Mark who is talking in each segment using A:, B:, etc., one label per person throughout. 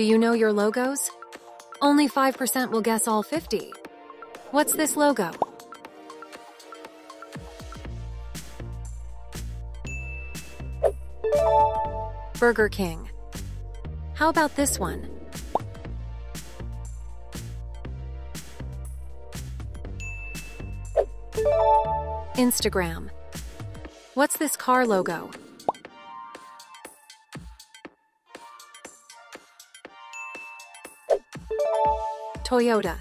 A: Do you know your logos? Only 5% will guess all 50. What's this logo? Burger King. How about this one? Instagram. What's this car logo? Toyota.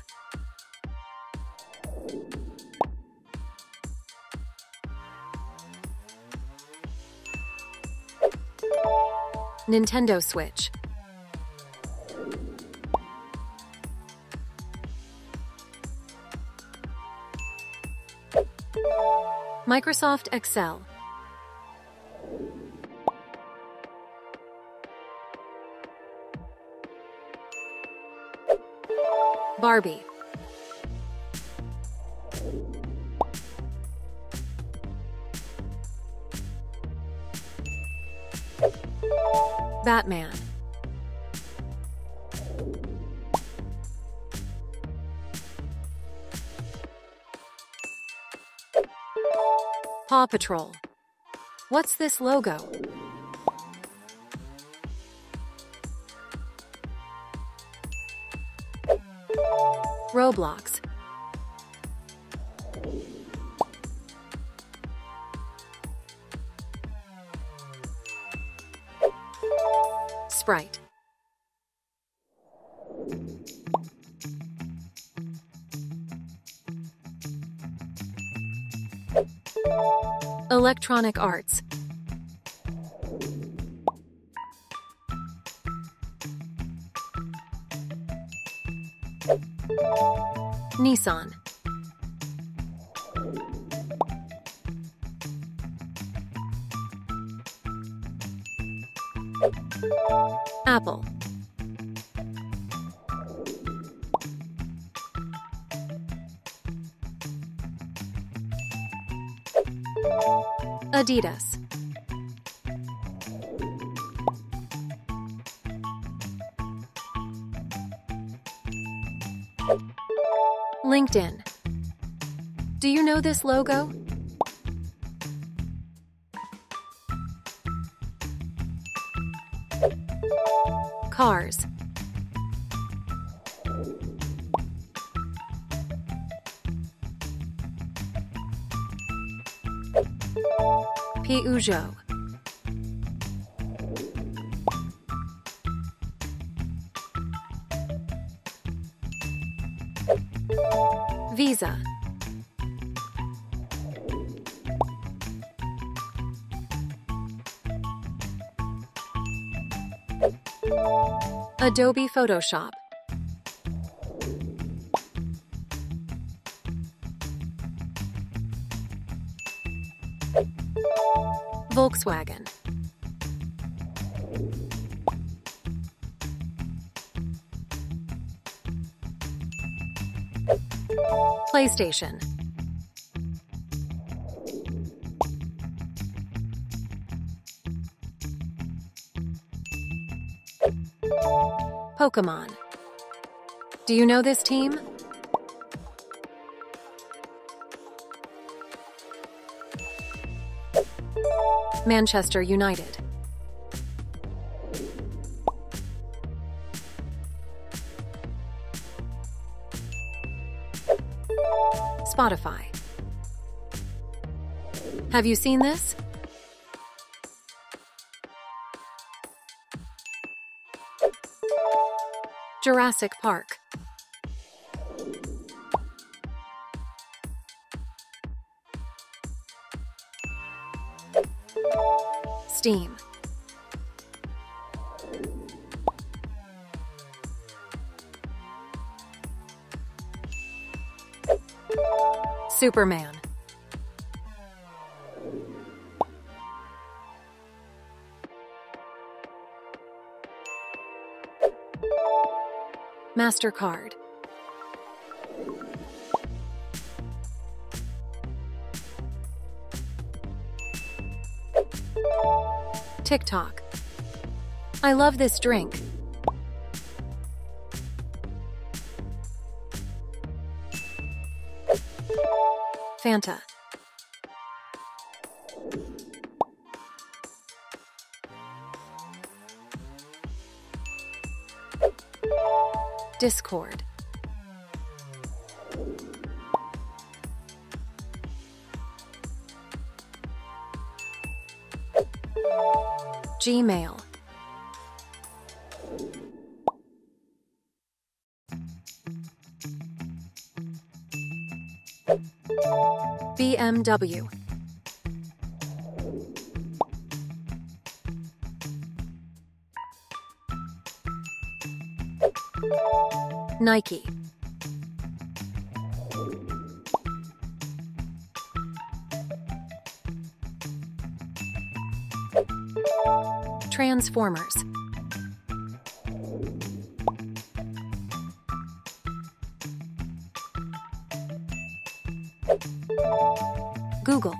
A: Nintendo Switch. Microsoft Excel. Barbie. Batman. Paw Patrol. What's this logo? Roblox. Sprite. Electronic Arts. Nissan. Apple. Adidas. LinkedIn. Do you know this logo? Cars. Peugeot. Visa. Adobe Photoshop. Volkswagen. PlayStation. Pokemon. Do you know this team? Manchester United. Spotify. Have you seen this? Jurassic Park. Steam. Superman. MasterCard. TikTok. I love this drink. Fanta. Discord. Gmail. BMW. Nike. Transformers. Google.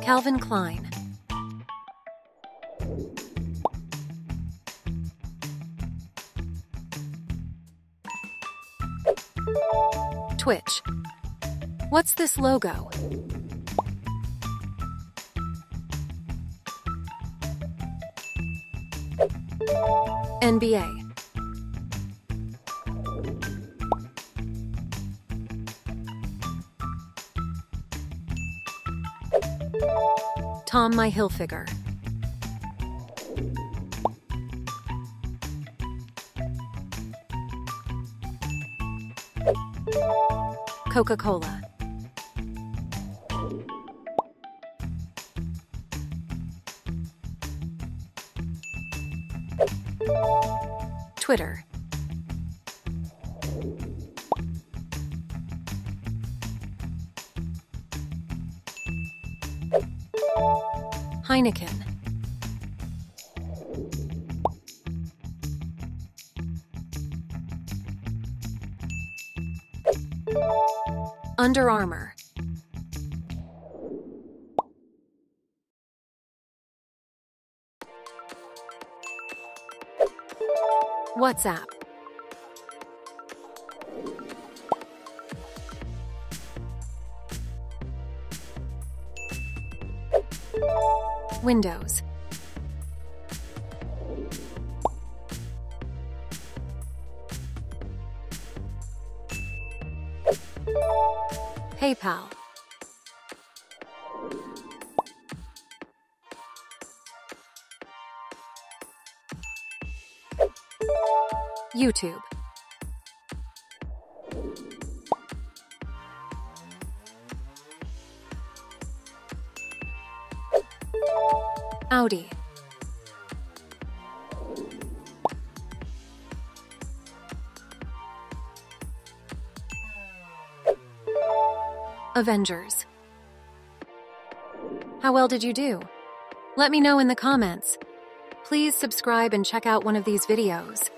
A: Calvin Klein. Twitch. What's this logo? NBA. Tommy Hilfiger. Coca Cola. Twitter. Heineken. Under Armour. WhatsApp. Windows. PayPal. YouTube. Audi. Avengers. How well did you do? Let me know in the comments. Please subscribe and check out one of these videos.